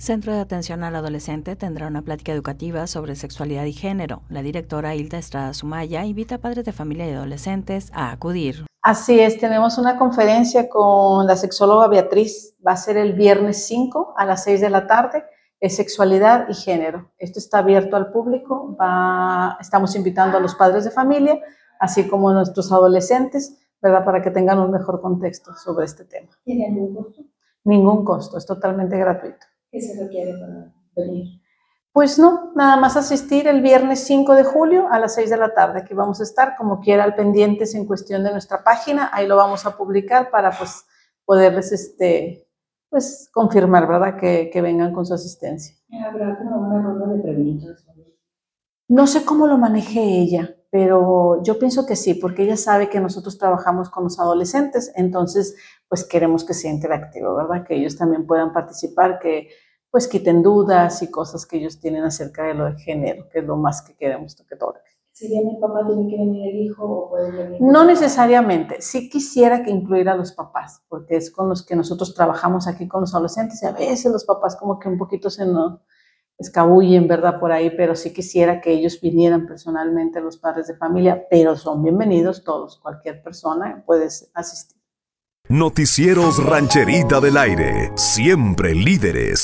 Centro de Atención al Adolescente tendrá una plática educativa sobre sexualidad y género. La directora Hilda Estrada Sumaya invita a padres de familia y adolescentes a acudir. Así es, tenemos una conferencia con la sexóloga Beatriz. Va a ser el viernes 5 a las 6 de la tarde. Es sexualidad y género. Esto está abierto al público. estamos invitando a los padres de familia, así como a nuestros adolescentes, ¿verdad? Para que tengan un mejor contexto sobre este tema. ¿Tiene algún costo? Ningún costo, es totalmente gratuito. ¿Qué se requiere para venir? Pues no, nada más asistir el viernes 5 de julio a las 6 de la tarde. Aquí vamos a estar, como quiera, al pendientes en cuestión de nuestra página. Ahí lo vamos a publicar para pues poderles este, pues, confirmar, ¿verdad? Que, que vengan con su asistencia. ¿Habrá como una ronda de preguntas? No sé cómo lo maneje ella, pero yo pienso que sí, porque ella sabe que nosotros trabajamos con los adolescentes, entonces pues queremos que sea interactivo, ¿verdad? Que ellos también puedan participar, que pues quiten dudas y cosas que ellos tienen acerca de lo de género, que es lo más que queremos que toque. ¿Sería el papá tiene que venir el hijo o puede venir? No necesariamente. Sí quisiera que incluyera a los papás, porque es con los que nosotros trabajamos aquí con los adolescentes y a veces los papás como que un poquito se nos escabullen, ¿verdad? Por ahí, pero sí quisiera que ellos vinieran personalmente, los padres de familia, pero son bienvenidos todos, cualquier persona puede asistir. Noticieros Rancherita del Aire, siempre líderes.